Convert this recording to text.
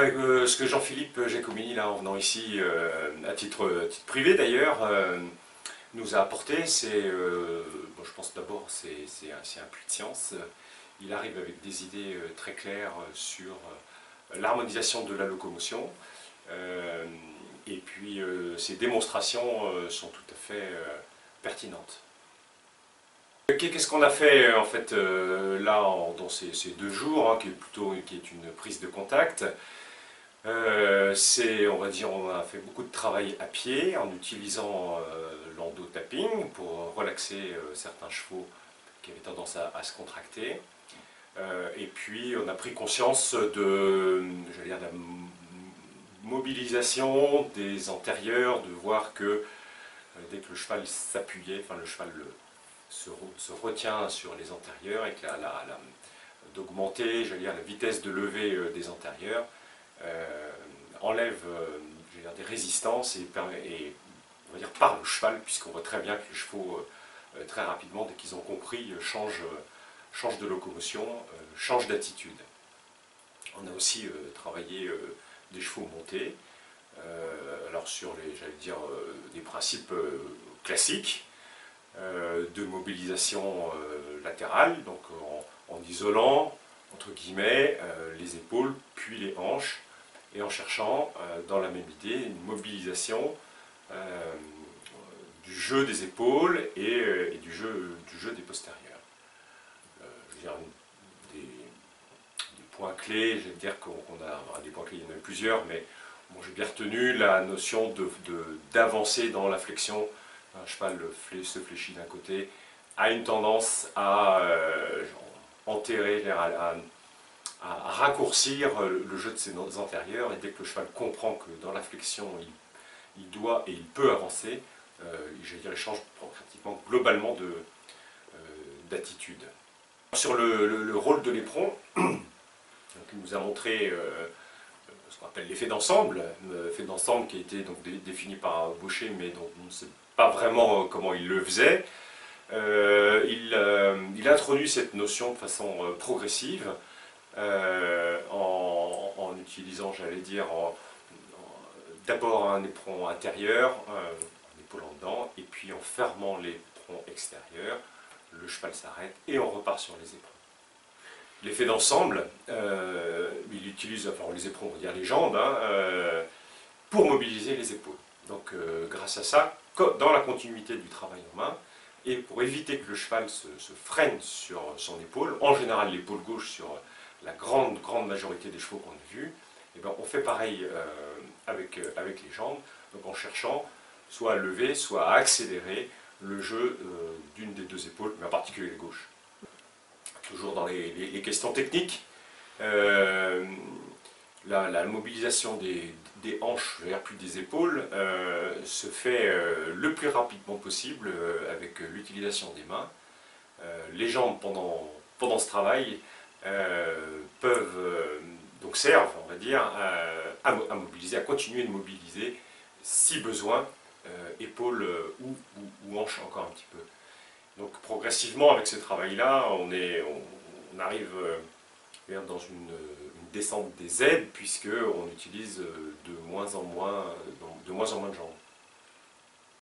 Euh, ce que Jean-Philippe Giacomini, là, en venant ici, euh, à, titre, titre privé d'ailleurs, euh, nous a apporté, c'est, je pense d'abord, c'est un, un puits de science. Il arrive avec des idées très claires sur l'harmonisation de la locomotion. et puis, ses démonstrations sont tout à fait pertinentes. Qu'est-ce qu'on a fait en fait là dans ces, deux jours, hein, qui est plutôt qui est une prise de contact euh, c'est, on va dire, on a fait beaucoup de travail à pied en utilisant euh, l'endo-tapping pour relaxer euh, certains chevaux qui avaient tendance à, se contracter. et puis on a pris conscience de, dire, la mobilisation des antérieurs, de voir que dès que le cheval s'appuyait, enfin le cheval se, retient sur les antérieurs et d'augmenter, la vitesse de levée des antérieurs, euh, enlève euh, des résistances et, on va dire par le cheval, puisqu'on voit très bien que les chevaux, euh, très rapidement, dès qu'ils ont compris, changent, changent de locomotion, changent d'attitude. On a aussi travaillé des chevaux montés, alors sur les, j'allais dire, des principes classiques de mobilisation latérale, donc en, isolant, entre guillemets, les épaules, puis les hanches, et en cherchant, euh, dans la même idée, une mobilisation euh, du jeu des épaules et, euh, du, jeu, du jeu des postérieurs. je veux dire, des, points clés, je dire qu'on a, des points clés, il y en a plusieurs, mais j'ai bien retenu la notion d'avancer dans la flexion. Un cheval se fléchit d'un côté, a une tendance à enterrer, à, raccourcir euh, le jeu de ses antérieurs et dès que le cheval comprend que dans la flexion il, doit et il peut avancer, euh, je dirais, change pratiquement globalement euh, d'attitude. Sur le, rôle de l'éperon, il nous a montré ce qu'on appelle l'effet d'ensemble, l'effet d'ensemble qui a été donc défini par Boucher mais dont on ne sait pas vraiment comment il le faisait. il, il, a introduit cette notion de façon progressive, euh, en, utilisant, j'allais dire, d'abord un éperon intérieur, en épaulant dedans, et puis en fermant l'éperon extérieur, le cheval s'arrête et on repart sur les éperons. L'effet d'ensemble, euh, il utilise, enfin les éperons, on va dire les jambes, hein, euh, pour mobiliser les épaules. Donc grâce à ça, dans la continuité du travail en main, et pour éviter que le cheval se, freine sur son épaule, en général l'épaule gauche sur la grande, grande majorité des chevaux qu'on a vus, eh ben, on fait pareil euh, avec, euh, avec les jambes, donc en cherchant soit à lever, soit à accélérer le jeu euh, d'une des deux épaules, mais en particulier la gauche. Toujours dans les, questions techniques, la, mobilisation des, hanches vers plus des épaules se fait le plus rapidement possible avec l'utilisation des mains. les jambes pendant, pendant ce travail euh, peuvent, euh, donc servent, on va dire, à, mobiliser, à continuer de mobiliser, si besoin, euh, épaules ou, ou, hanches encore un petit peu. Donc progressivement, avec ce travail-là, on, on, arrive dans une, descente des aides, puisqu'on utilise de moins en moins, de moins en moins de jambes.